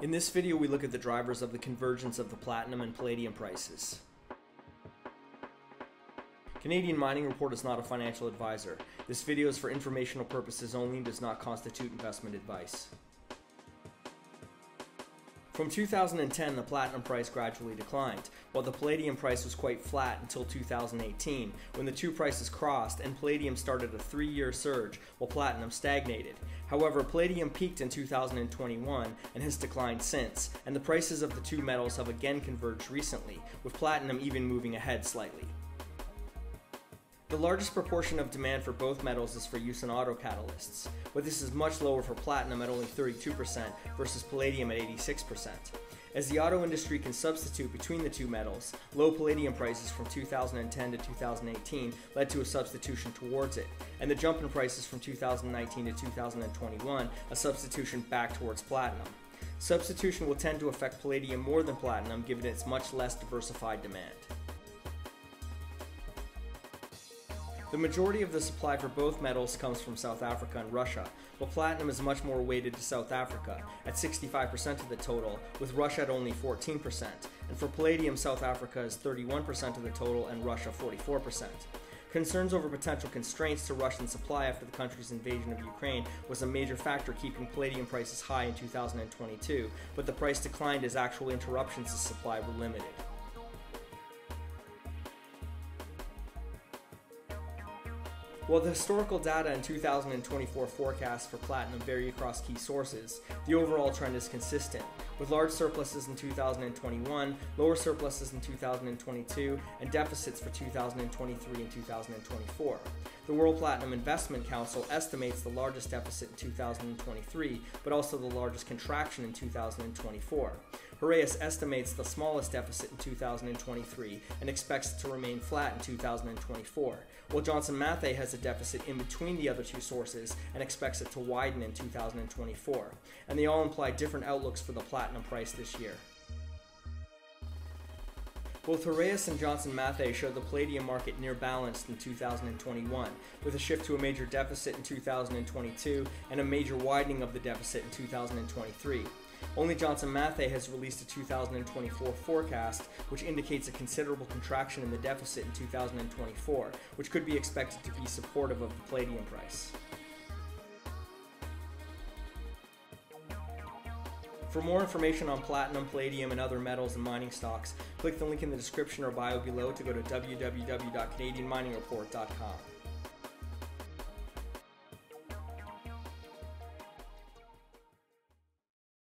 In this video, we look at the drivers of the convergence of the platinum and palladium prices. Canadian Mining Report is not a financial advisor. This video is for informational purposes only and does not constitute investment advice. From 2010, the platinum price gradually declined, while the palladium price was quite flat until 2018, when the two prices crossed and palladium started a three year surge while platinum stagnated. However, palladium peaked in 2021 and has declined since, and the prices of the two metals have again converged recently, with platinum even moving ahead slightly. The largest proportion of demand for both metals is for use in auto catalysts, but this is much lower for platinum at only 32% versus palladium at 86%. As the auto industry can substitute between the two metals, low palladium prices from 2010 to 2018 led to a substitution towards it, and the jump in prices from 2019 to 2021 a substitution back towards platinum. Substitution will tend to affect palladium more than platinum given its much less diversified demand. The majority of the supply for both metals comes from South Africa and Russia, but platinum is much more weighted to South Africa at 65% of the total, with Russia at only 14%. And for palladium, South Africa is 31% of the total and Russia 44%. Concerns over potential constraints to Russian supply after the country's invasion of Ukraine was a major factor keeping palladium prices high in 2022, but the price declined as actual interruptions to supply were limited. While the historical data and 2024 forecasts for platinum vary across key sources, the overall trend is consistent, with large surpluses in 2021, lower surpluses in 2022, and deficits for 2023 and 2024. The World Platinum Investment Council estimates the largest deficit in 2023, but also the largest contraction in 2024. Heraeus estimates the smallest deficit in 2023 and expects it to remain flat in 2024, while Johnson Matthey has a deficit in between the other two sources and expects it to widen in 2024. And they all imply different outlooks for the platinum price this year. Both Heraeus and Johnson Matthey showed the palladium market near balanced in 2021, with a shift to a major deficit in 2022 and a major widening of the deficit in 2023. Only Johnson Matthey has released a 2024 forecast, which indicates a considerable contraction in the deficit in 2024, which could be expected to be supportive of the palladium price. For more information on platinum, palladium, and other metals and mining stocks, click the link in the description or bio below to go to www.canadianminingreport.com.